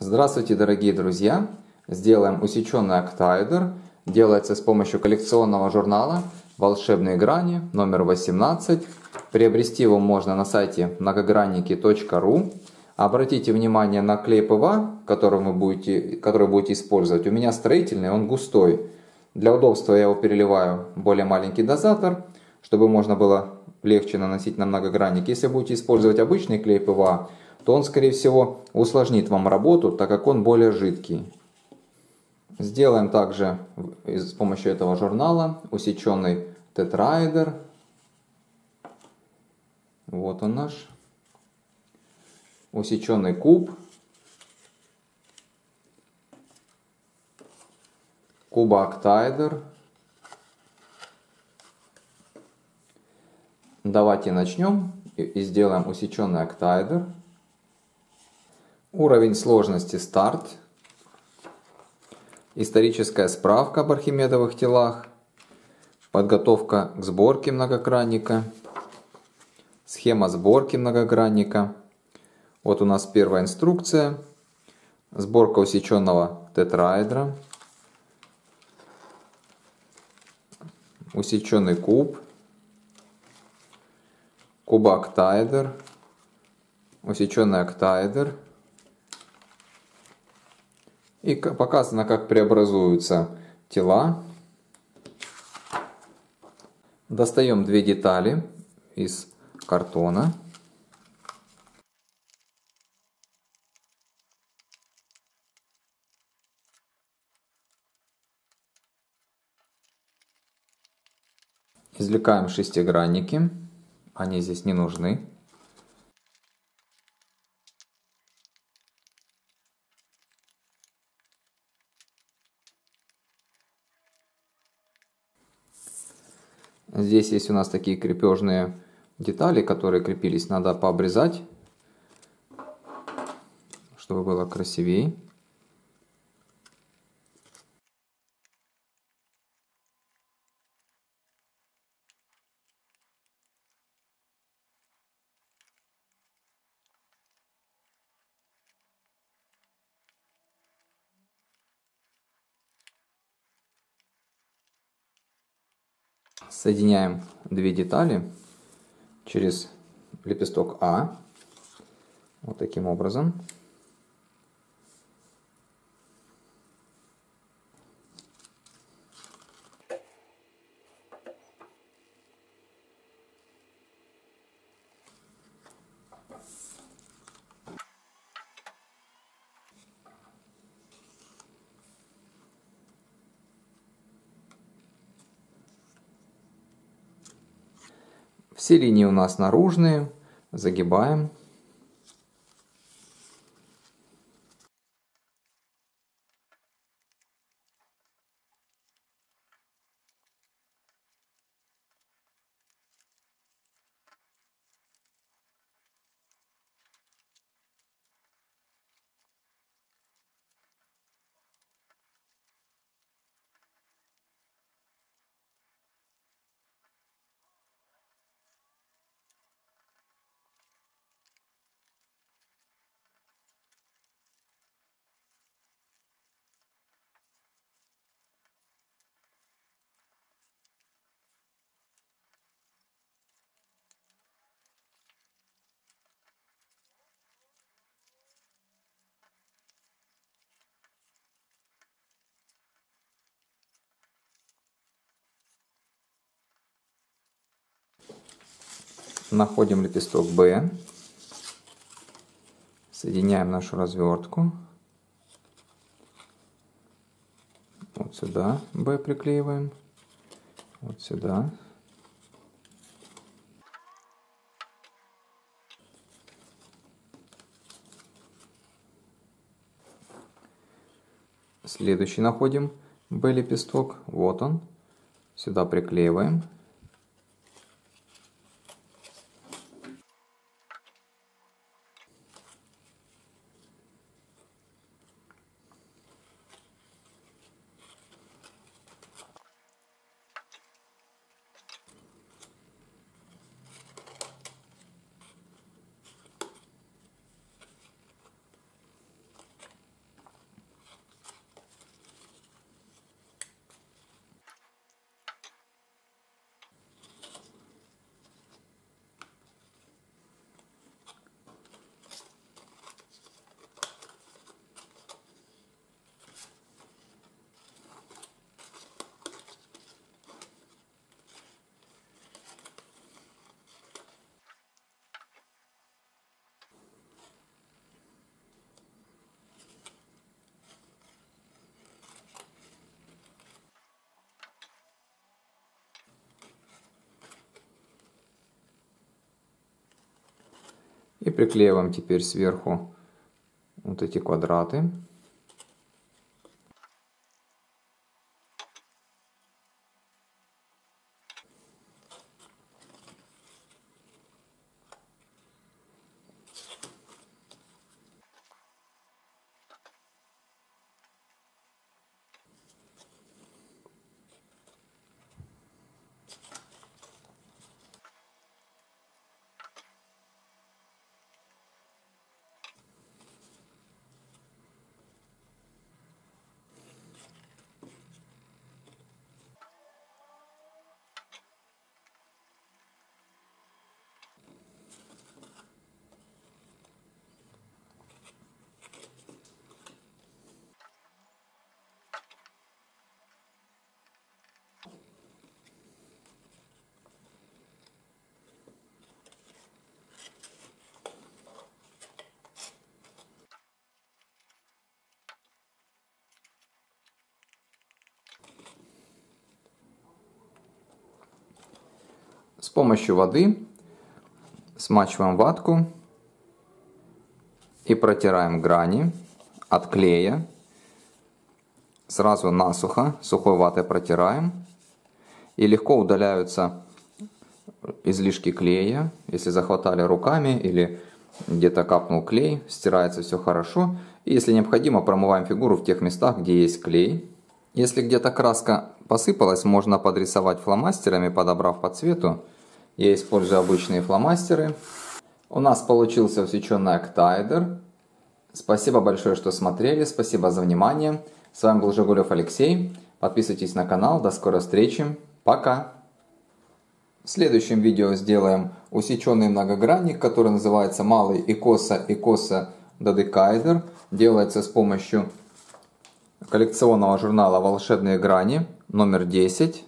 Здравствуйте, дорогие друзья! Сделаем усеченный октаэдр. Делается с помощью коллекционного журнала «Волшебные грани» номер 18. Приобрести его можно на сайте многогранники.ру. Обратите внимание на клей ПВА, который вы будете, который будете использовать. У меня строительный, он густой. Для удобства я его переливаю в более маленький дозатор, чтобы можно было легче наносить на многогранник. Если будете использовать обычный клей ПВА, то он, скорее всего, усложнит вам работу, так как он более жидкий. Сделаем также с помощью этого журнала усеченный тетраэдр. Вот он наш. Усеченный куб. Кубооктаэдр. Давайте начнем и сделаем усеченный октаэдр. Уровень сложности старт. Историческая справка об архимедовых телах. Подготовка к сборке многогранника. Схема сборки многогранника. Вот у нас первая инструкция. Сборка усеченного тетраэдра. Усеченный куб. Кубооктаэдр. Усеченный октаэдр и показано, как преобразуются тела. Достаем две детали из картона. Извлекаем шестигранники, они здесь не нужны. Здесь есть у нас такие крепежные детали, которые крепились. Надо пообрезать, чтобы было красивее. Соединяем две детали через лепесток А. Вот таким образом. Все линии у нас наружные, загибаем. Находим лепесток Б. Соединяем нашу развертку. Вот сюда Б приклеиваем. Вот сюда. Следующий находим Б лепесток. Вот он. Сюда приклеиваем. И приклеиваем теперь сверху вот эти квадраты. С помощью воды смачиваем ватку и протираем грани от клея. Сразу насухо, сухой ватой протираем. И легко удаляются излишки клея. Если захватали руками или где-то капнул клей, стирается все хорошо. И если необходимо, промываем фигуру в тех местах, где есть клей. Если где-то краска посыпалась, можно подрисовать фломастерами, подобрав по цвету. Я использую обычные фломастеры. У нас получился усеченный октайдер. Спасибо большое, что смотрели. Спасибо за внимание. С вами был Жигулев Алексей. Подписывайтесь на канал. До скорой встречи. Пока. В следующем видео сделаем усеченный многогранник, который называется малый и коса и коса додекайдер. Делается с помощью коллекционного журнала «Волшебные грани» номер 10.